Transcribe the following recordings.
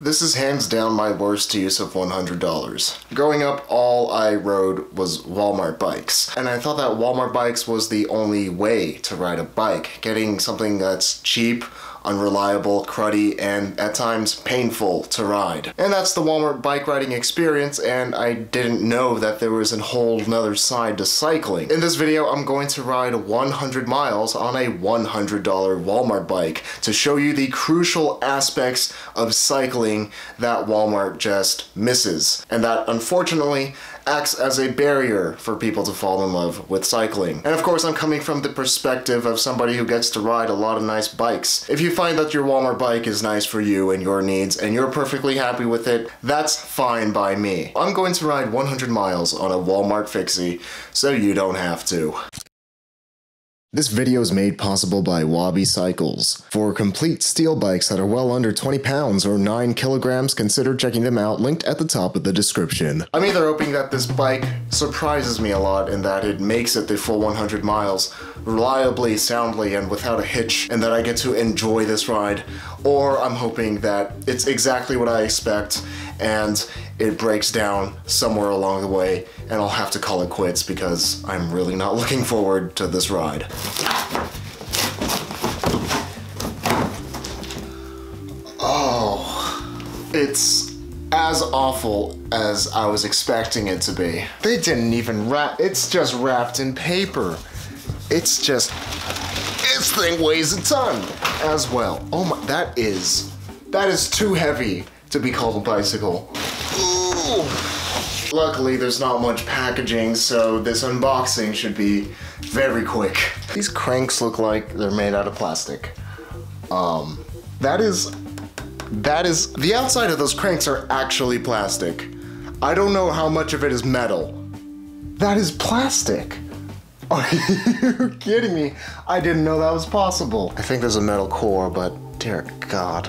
This is hands down my worst use of $100. Growing up, all I rode was Walmart bikes. And I thought that Walmart bikes was the only way to ride a bike. Getting something that's cheap, unreliable, cruddy, and at times painful to ride. And that's the Walmart bike riding experience, and I didn't know that there was a whole nother side to cycling. In this video, I'm going to ride 100 miles on a $100 Walmart bike to show you the crucial aspects of cycling that Walmart just misses, and that unfortunately acts as a barrier for people to fall in love with cycling. And of course, I'm coming from the perspective of somebody who gets to ride a lot of nice bikes. If you find that your Walmart bike is nice for you and your needs and you're perfectly happy with it, that's fine by me. I'm going to ride 100 miles on a Walmart Fixie so you don't have to. This video is made possible by Wabi Cycles. For complete steel bikes that are well under 20 pounds or 9 kilograms, consider checking them out, linked at the top of the description. I'm either hoping that this bike surprises me a lot in that it makes it the full 100 miles reliably, soundly, and without a hitch, and that I get to enjoy this ride, or I'm hoping that it's exactly what I expect and it breaks down somewhere along the way and I'll have to call it quits because I'm really not looking forward to this ride. Oh, it's as awful as I was expecting it to be. They didn't even wrap, it's just wrapped in paper. It's just, this thing weighs a ton as well. Oh my, that is, that is too heavy to be called a bicycle. Luckily, there's not much packaging, so this unboxing should be very quick. These cranks look like they're made out of plastic. Um, that is, that is, the outside of those cranks are actually plastic. I don't know how much of it is metal. That is plastic. Are you kidding me? I didn't know that was possible. I think there's a metal core, but dear God.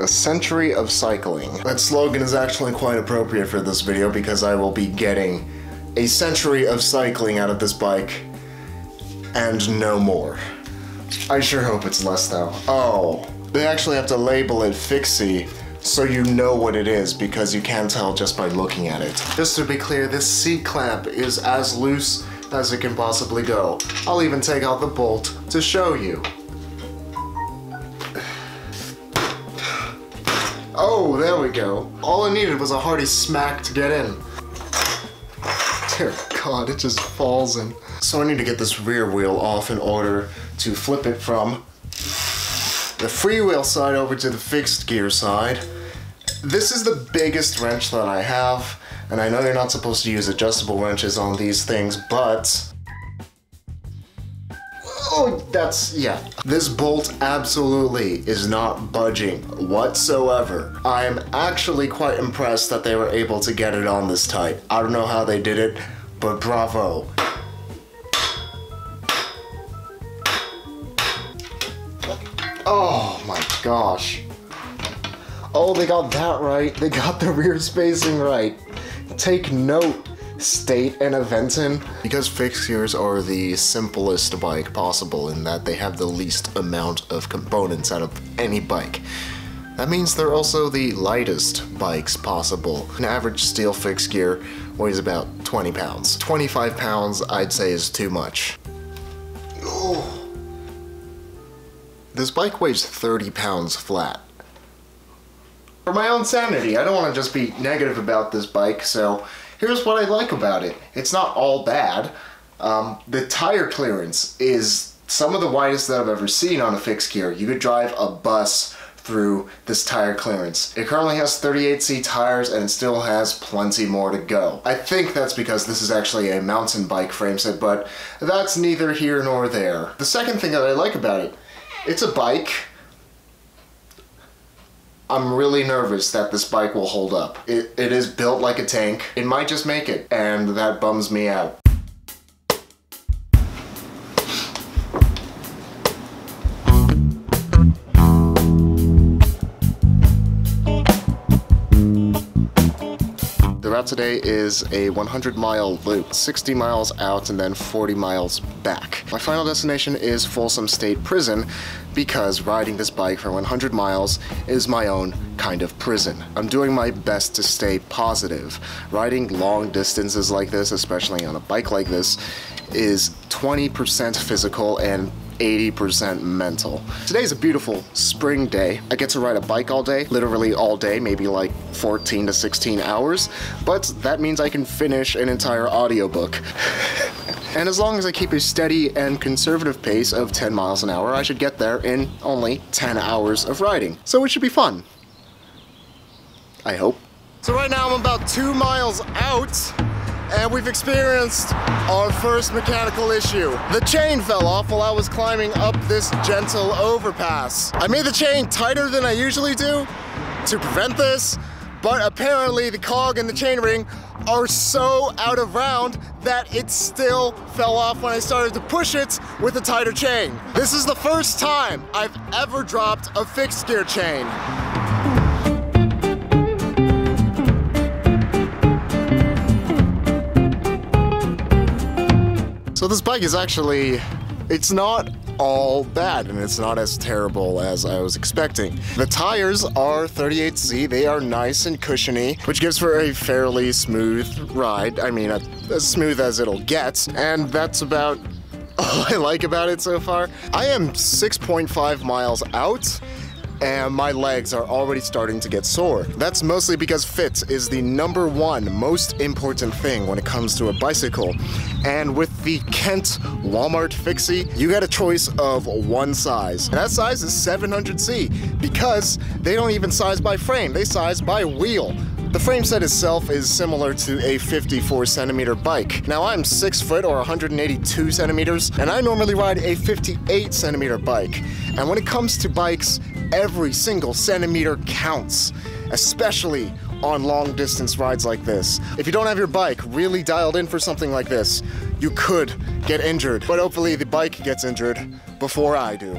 A century of cycling. That slogan is actually quite appropriate for this video because I will be getting a century of cycling out of this bike and no more. I sure hope it's less though. Oh, they actually have to label it Fixie so you know what it is because you can't tell just by looking at it. Just to be clear, this seat clamp is as loose as it can possibly go. I'll even take out the bolt to show you. Oh, there we go. All I needed was a hearty smack to get in. Dear God, it just falls in. So I need to get this rear wheel off in order to flip it from the freewheel side over to the fixed gear side. This is the biggest wrench that I have, and I know you're not supposed to use adjustable wrenches on these things, but Oh, that's, yeah. This bolt absolutely is not budging whatsoever. I am actually quite impressed that they were able to get it on this tight. I don't know how they did it, but bravo. Oh my gosh. Oh, they got that right. They got the rear spacing right. Take note, State and in. Because fixed gears are the simplest bike possible in that they have the least amount of components out of any bike. That means they're also the lightest bikes possible. An average steel fixed gear weighs about 20 pounds. 25 pounds I'd say is too much. This bike weighs 30 pounds flat. For my own sanity, I don't want to just be negative about this bike, so here's what I like about it. It's not all bad. Um, the tire clearance is some of the widest that I've ever seen on a fixed gear. You could drive a bus through this tire clearance. It currently has 38C tires and it still has plenty more to go. I think that's because this is actually a mountain bike frame set, but that's neither here nor there. The second thing that I like about it it's a bike. I'm really nervous that this bike will hold up. It, it is built like a tank. It might just make it, and that bums me out. Today is a 100 mile loop, 60 miles out and then 40 miles back. My final destination is Folsom State Prison because riding this bike for 100 miles is my own kind of prison. I'm doing my best to stay positive. Riding long distances like this, especially on a bike like this, is 20% physical and 80% mental. Today's a beautiful spring day. I get to ride a bike all day, literally all day, maybe like 14 to 16 hours, but that means I can finish an entire audiobook. and as long as I keep a steady and conservative pace of 10 miles an hour, I should get there in only 10 hours of riding. So it should be fun. I hope. So right now I'm about two miles out and we've experienced our first mechanical issue. The chain fell off while I was climbing up this gentle overpass. I made the chain tighter than I usually do to prevent this, but apparently the cog and the chain ring are so out of round that it still fell off when I started to push it with a tighter chain. This is the first time I've ever dropped a fixed gear chain. So this bike is actually, it's not all bad and it's not as terrible as I was expecting. The tires are 38C, they are nice and cushiony, which gives for a fairly smooth ride. I mean, as smooth as it'll get, and that's about all I like about it so far. I am 6.5 miles out and my legs are already starting to get sore. That's mostly because fit is the number one most important thing when it comes to a bicycle. And with the Kent Walmart Fixie, you get a choice of one size. And that size is 700C because they don't even size by frame, they size by wheel. The frame set itself is similar to a 54 centimeter bike. Now I'm 6 foot or 182 centimeters, and I normally ride a 58 centimeter bike. And when it comes to bikes, every single centimeter counts, especially on long distance rides like this. If you don't have your bike really dialed in for something like this, you could get injured. But hopefully the bike gets injured before I do.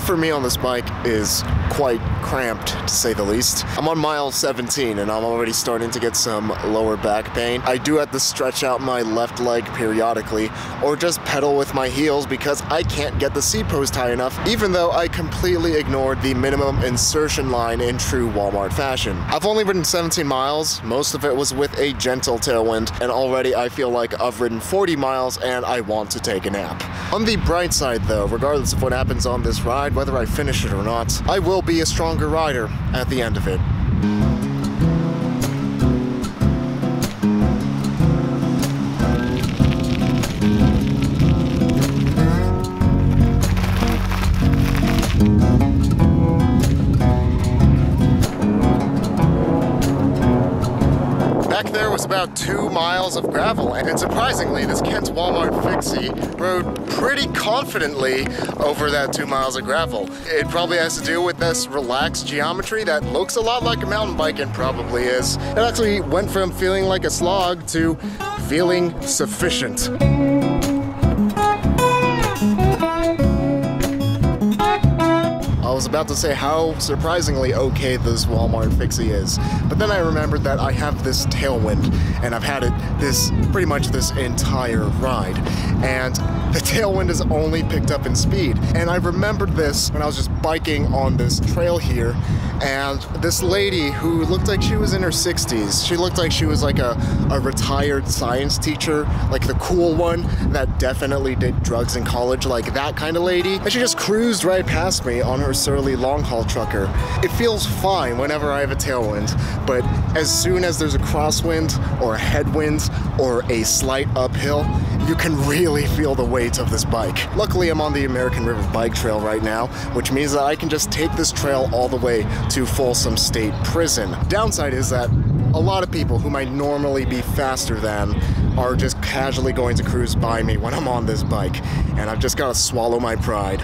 Fit for me on this bike is quite cramped, to say the least. I'm on mile 17 and I'm already starting to get some lower back pain. I do have to stretch out my left leg periodically or just pedal with my heels because I can't get the seat post high enough, even though I completely ignored the minimum insertion line in true Walmart fashion. I've only ridden 17 miles, most of it was with a gentle tailwind, and already I feel like I've ridden 40 miles and I want to take a nap. On the bright side though, regardless of what happens on this ride, whether I finish it or not, I will be a stronger rider at the end of it. About two miles of gravel, and surprisingly, this Kent Walmart Fixie rode pretty confidently over that two miles of gravel. It probably has to do with this relaxed geometry that looks a lot like a mountain bike and probably is. It actually went from feeling like a slog to feeling sufficient. Was about to say how surprisingly okay this Walmart Fixie is. But then I remembered that I have this tailwind, and I've had it this pretty much this entire ride. And the tailwind is only picked up in speed. And I remembered this when I was just biking on this trail here, and this lady who looked like she was in her 60s, she looked like she was like a, a retired science teacher, like the cool one that definitely did drugs in college, like that kind of lady. And she just cruised right past me on her Surly Long Haul Trucker. It feels fine whenever I have a tailwind, but as soon as there's a crosswind or a headwind or a slight uphill, you can really feel the weight of this bike. Luckily, I'm on the American River Bike Trail right now, which means that I can just take this trail all the way to Folsom State Prison. Downside is that a lot of people who might normally be faster than are just casually going to cruise by me when I'm on this bike, and I've just got to swallow my pride.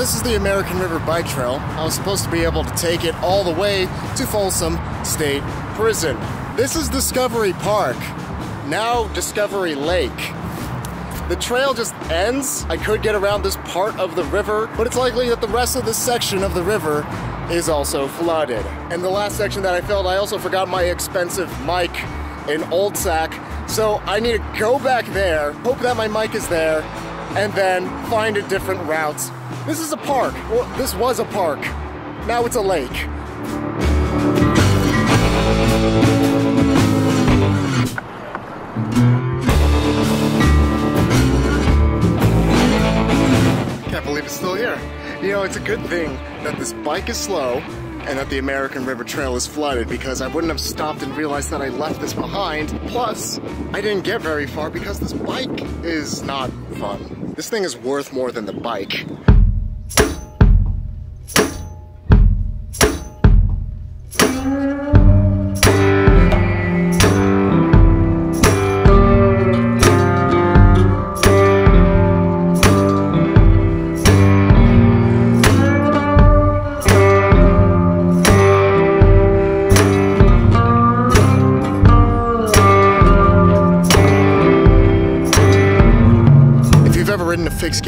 This is the American River Bike Trail. I was supposed to be able to take it all the way to Folsom State Prison. This is Discovery Park, now Discovery Lake. The trail just ends. I could get around this part of the river, but it's likely that the rest of this section of the river is also flooded. And the last section that I filled, I also forgot my expensive mic in Old Sac, So I need to go back there, hope that my mic is there, and then find a different route. This is a park. Well, this was a park. Now it's a lake. Can't believe it's still here. You know, it's a good thing that this bike is slow and that the American River Trail is flooded because I wouldn't have stopped and realized that I left this behind. Plus, I didn't get very far because this bike is not fun. This thing is worth more than the bike.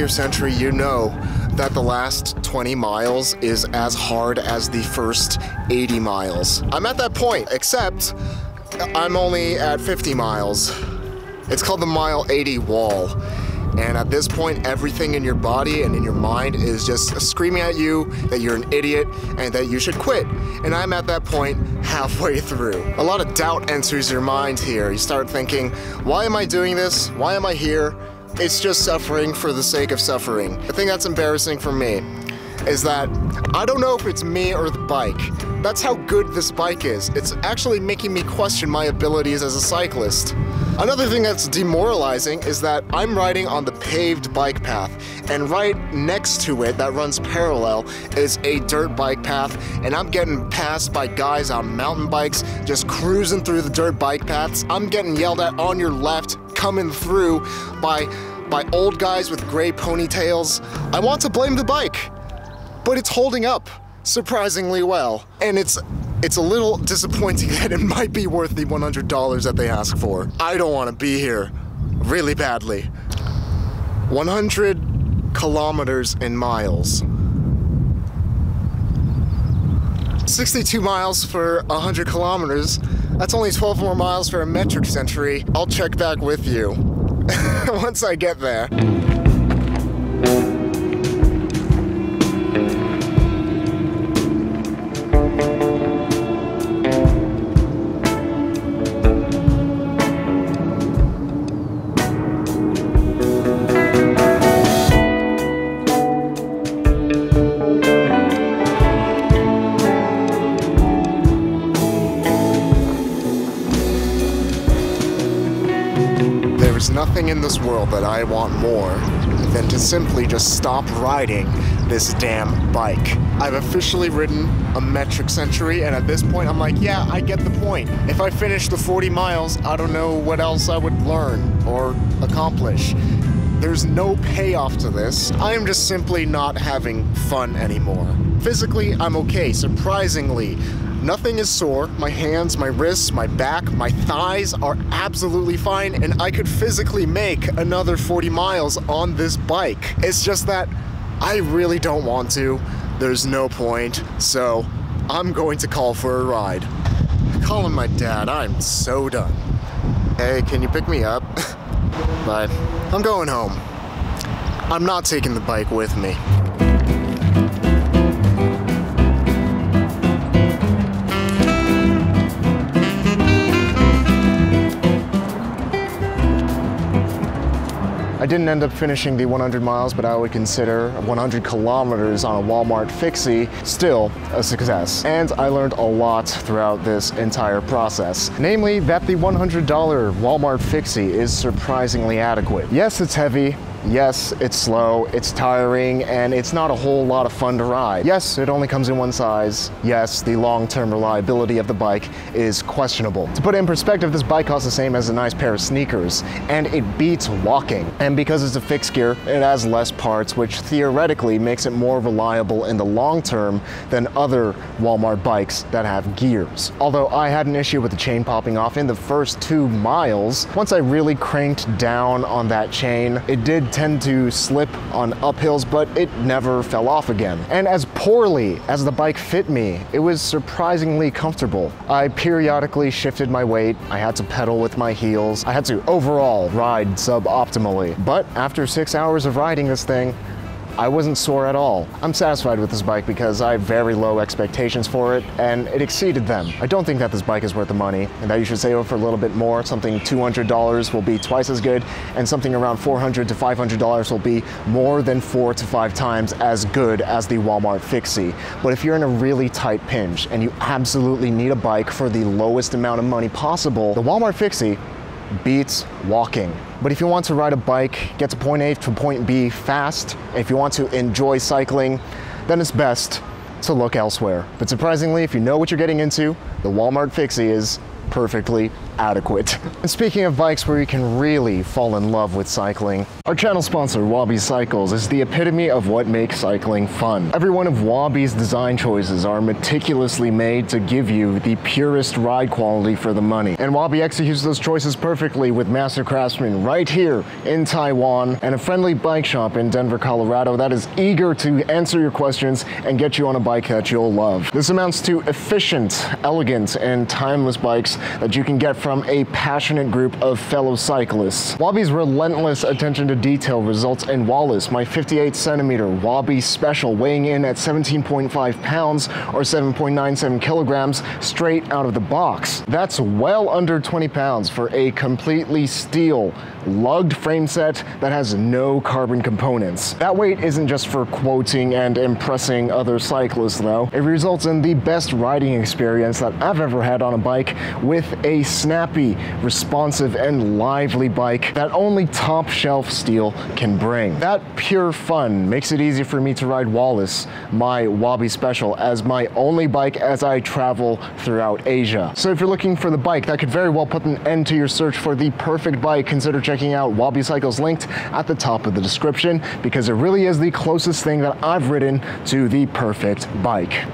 Gear Century, you know that the last 20 miles is as hard as the first 80 miles. I'm at that point, except I'm only at 50 miles. It's called the mile 80 wall. And at this point, everything in your body and in your mind is just screaming at you that you're an idiot and that you should quit. And I'm at that point halfway through. A lot of doubt enters your mind here. You start thinking, why am I doing this? Why am I here? It's just suffering for the sake of suffering. The thing that's embarrassing for me is that I don't know if it's me or the bike. That's how good this bike is. It's actually making me question my abilities as a cyclist. Another thing that's demoralizing is that I'm riding on the paved bike path, and right next to it, that runs parallel, is a dirt bike path, and I'm getting passed by guys on mountain bikes just cruising through the dirt bike paths. I'm getting yelled at on your left, coming through by by old guys with gray ponytails. I want to blame the bike, but it's holding up surprisingly well. And it's it's a little disappointing that it might be worth the $100 that they ask for. I don't want to be here really badly. 100 kilometers in miles. 62 miles for 100 kilometers. That's only 12 more miles for a metric century. I'll check back with you once I get there. In this world that I want more than to simply just stop riding this damn bike. I've officially ridden a metric century, and at this point, I'm like, yeah, I get the point. If I finish the 40 miles, I don't know what else I would learn or accomplish. There's no payoff to this. I am just simply not having fun anymore. Physically, I'm okay, surprisingly. Nothing is sore. My hands, my wrists, my back, my thighs are absolutely fine, and I could physically make another 40 miles on this bike. It's just that I really don't want to. There's no point, so I'm going to call for a ride. Calling my dad, I'm so done. Hey, can you pick me up? Bye. I'm going home. I'm not taking the bike with me. Didn't end up finishing the 100 miles, but I would consider 100 kilometers on a Walmart Fixie still a success. And I learned a lot throughout this entire process. Namely, that the $100 Walmart Fixie is surprisingly adequate. Yes, it's heavy. Yes, it's slow, it's tiring, and it's not a whole lot of fun to ride. Yes, it only comes in one size. Yes, the long-term reliability of the bike is questionable. To put it in perspective, this bike costs the same as a nice pair of sneakers, and it beats walking. And because it's a fixed gear, it has less parts, which theoretically makes it more reliable in the long term than other Walmart bikes that have gears. Although I had an issue with the chain popping off in the first two miles, once I really cranked down on that chain, it did tend to slip on uphills, but it never fell off again. And as poorly as the bike fit me, it was surprisingly comfortable. I periodically shifted my weight, I had to pedal with my heels, I had to overall ride suboptimally. But after six hours of riding this thing, I wasn't sore at all. I'm satisfied with this bike because I have very low expectations for it and it exceeded them. I don't think that this bike is worth the money and that you should save it for a little bit more. Something $200 will be twice as good and something around $400 to $500 will be more than four to five times as good as the Walmart Fixie. But if you're in a really tight pinch and you absolutely need a bike for the lowest amount of money possible, the Walmart Fixie beats walking. But if you want to ride a bike, get to point A to point B fast, if you want to enjoy cycling, then it's best to look elsewhere. But surprisingly, if you know what you're getting into, the Walmart Fixie is perfectly adequate. And speaking of bikes where you can really fall in love with cycling, our channel sponsor, Wabi Cycles, is the epitome of what makes cycling fun. Every one of Wabi's design choices are meticulously made to give you the purest ride quality for the money. And Wabi executes those choices perfectly with master craftsmen right here in Taiwan and a friendly bike shop in Denver, Colorado that is eager to answer your questions and get you on a bike that you'll love. This amounts to efficient, elegant, and timeless bikes that you can get from a passionate group of fellow cyclists. Wabi's relentless attention to detail results in Wallace, my 58 centimeter Wabi Special, weighing in at 17.5 pounds or 7.97 kilograms straight out of the box. That's well under 20 pounds for a completely steel, lugged frame set that has no carbon components. That weight isn't just for quoting and impressing other cyclists though. It results in the best riding experience that I've ever had on a bike with a snappy, responsive, and lively bike that only top shelf steel can bring. That pure fun makes it easy for me to ride Wallace, my Wabi Special, as my only bike as I travel throughout Asia. So if you're looking for the bike that could very well put an end to your search for the perfect bike, consider checking out Wabi Cycles linked at the top of the description because it really is the closest thing that I've ridden to the perfect bike.